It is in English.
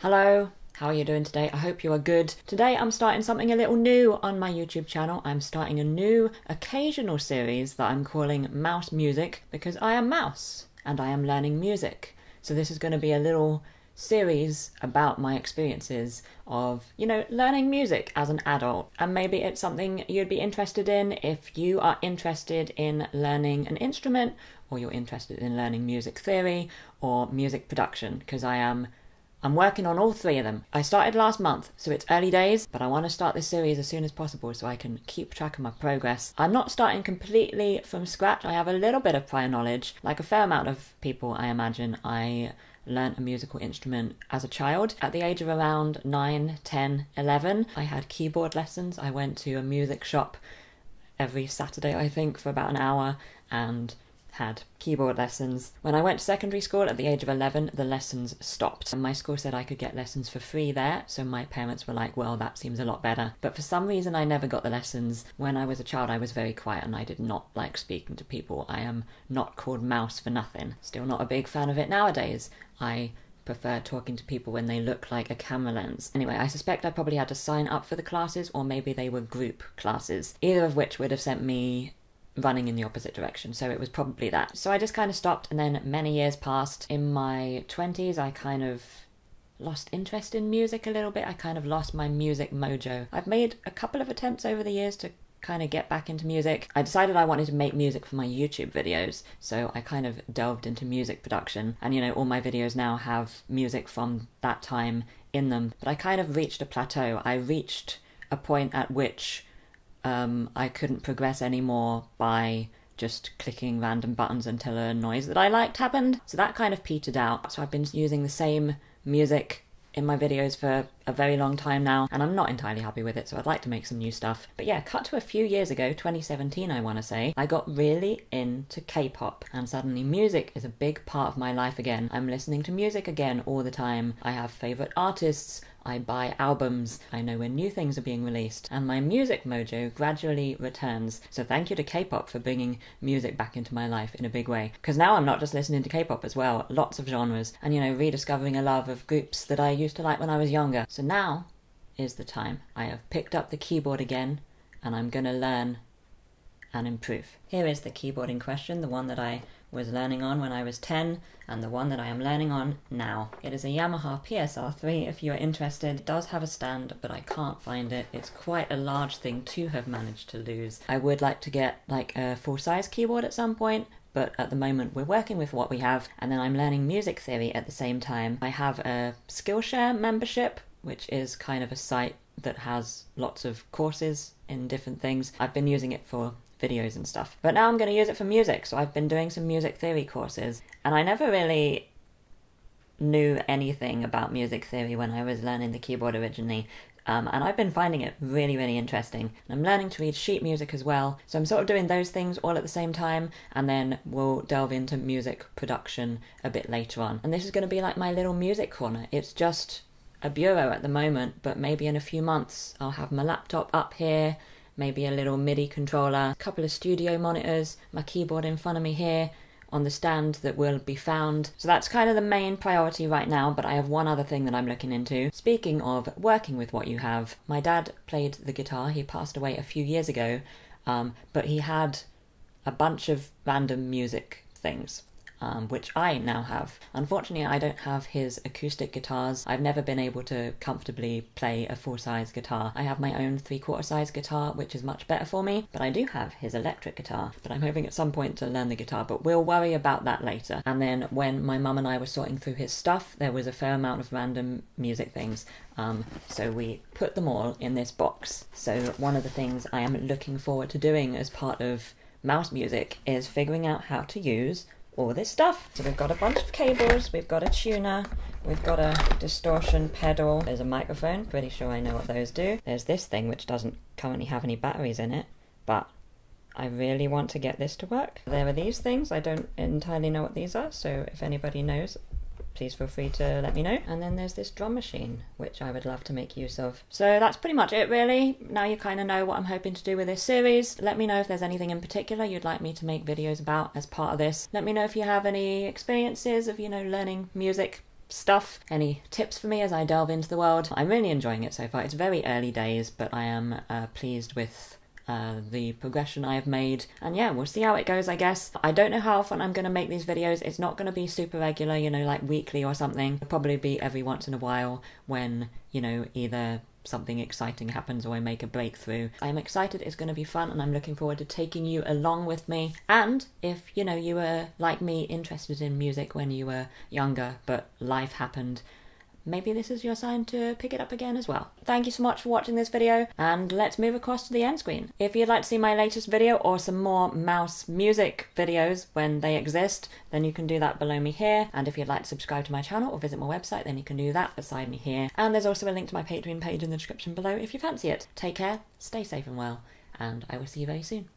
Hello, how are you doing today? I hope you are good. Today I'm starting something a little new on my YouTube channel. I'm starting a new occasional series that I'm calling Mouse Music because I am Mouse and I am learning music. So this is going to be a little series about my experiences of, you know, learning music as an adult. And maybe it's something you'd be interested in if you are interested in learning an instrument or you're interested in learning music theory or music production because I am I'm working on all three of them. I started last month, so it's early days, but I want to start this series as soon as possible so I can keep track of my progress. I'm not starting completely from scratch. I have a little bit of prior knowledge, like a fair amount of people, I imagine. I learnt a musical instrument as a child. At the age of around 9, 10, 11, I had keyboard lessons. I went to a music shop every Saturday, I think, for about an hour and had keyboard lessons. When I went to secondary school at the age of 11, the lessons stopped. And my school said I could get lessons for free there, so my parents were like, well, that seems a lot better. But for some reason, I never got the lessons. When I was a child, I was very quiet and I did not like speaking to people. I am not called Mouse for nothing. Still not a big fan of it nowadays. I prefer talking to people when they look like a camera lens. Anyway, I suspect I probably had to sign up for the classes, or maybe they were group classes, either of which would have sent me running in the opposite direction. So it was probably that. So I just kind of stopped, and then many years passed. In my 20s, I kind of lost interest in music a little bit. I kind of lost my music mojo. I've made a couple of attempts over the years to kind of get back into music. I decided I wanted to make music for my YouTube videos, so I kind of delved into music production. And you know, all my videos now have music from that time in them. But I kind of reached a plateau. I reached a point at which um, I couldn't progress anymore by just clicking random buttons until a noise that I liked happened. So that kind of petered out. So I've been using the same music in my videos for a very long time now, and I'm not entirely happy with it, so I'd like to make some new stuff. But yeah, cut to a few years ago, 2017, I want to say, I got really into K pop, and suddenly music is a big part of my life again. I'm listening to music again all the time. I have favourite artists, I buy albums, I know when new things are being released, and my music mojo gradually returns. So thank you to K-pop for bringing music back into my life in a big way. Because now I'm not just listening to K-pop as well, lots of genres, and you know, rediscovering a love of groups that I used to like when I was younger. So now is the time. I have picked up the keyboard again, and I'm gonna learn and improve. Here is the keyboard in question, the one that I was learning on when I was 10 and the one that I am learning on now. It is a Yamaha PSR3 if you are interested. It does have a stand but I can't find it. It's quite a large thing to have managed to lose. I would like to get like a full size keyboard at some point but at the moment we're working with what we have and then I'm learning music theory at the same time. I have a Skillshare membership which is kind of a site that has lots of courses in different things. I've been using it for videos and stuff. But now I'm going to use it for music, so I've been doing some music theory courses, and I never really knew anything about music theory when I was learning the keyboard originally. Um, and I've been finding it really, really interesting. I'm learning to read sheet music as well, so I'm sort of doing those things all at the same time, and then we'll delve into music production a bit later on. And this is going to be like my little music corner. It's just a bureau at the moment, but maybe in a few months I'll have my laptop up here maybe a little MIDI controller, a couple of studio monitors, my keyboard in front of me here on the stand that will be found. So that's kind of the main priority right now, but I have one other thing that I'm looking into. Speaking of working with what you have, my dad played the guitar. He passed away a few years ago, um, but he had a bunch of random music things um, which I now have. Unfortunately, I don't have his acoustic guitars. I've never been able to comfortably play a full size guitar. I have my own three quarter size guitar, which is much better for me, but I do have his electric guitar. But I'm hoping at some point to learn the guitar, but we'll worry about that later. And then when my mum and I were sorting through his stuff, there was a fair amount of random music things. Um, so we put them all in this box. So one of the things I am looking forward to doing as part of mouse music is figuring out how to use all this stuff. So we've got a bunch of cables, we've got a tuner, we've got a distortion pedal, there's a microphone, pretty sure I know what those do. There's this thing which doesn't currently have any batteries in it, but I really want to get this to work. There are these things, I don't entirely know what these are, so if anybody knows, please feel free to let me know. And then there's this drum machine, which I would love to make use of. So that's pretty much it really. Now you kind of know what I'm hoping to do with this series. Let me know if there's anything in particular you'd like me to make videos about as part of this. Let me know if you have any experiences of, you know, learning music stuff, any tips for me as I delve into the world. I'm really enjoying it so far. It's very early days, but I am uh, pleased with uh, the progression I have made. And yeah, we'll see how it goes, I guess. I don't know how often I'm going to make these videos. It's not going to be super regular, you know, like weekly or something. It'll probably be every once in a while when, you know, either something exciting happens or I make a breakthrough. I'm excited, it's going to be fun, and I'm looking forward to taking you along with me. And if, you know, you were like me interested in music when you were younger, but life happened, maybe this is your sign to pick it up again as well. Thank you so much for watching this video, and let's move across to the end screen. If you'd like to see my latest video or some more mouse music videos when they exist, then you can do that below me here. And if you'd like to subscribe to my channel or visit my website, then you can do that beside me here. And there's also a link to my Patreon page in the description below if you fancy it. Take care, stay safe and well, and I will see you very soon.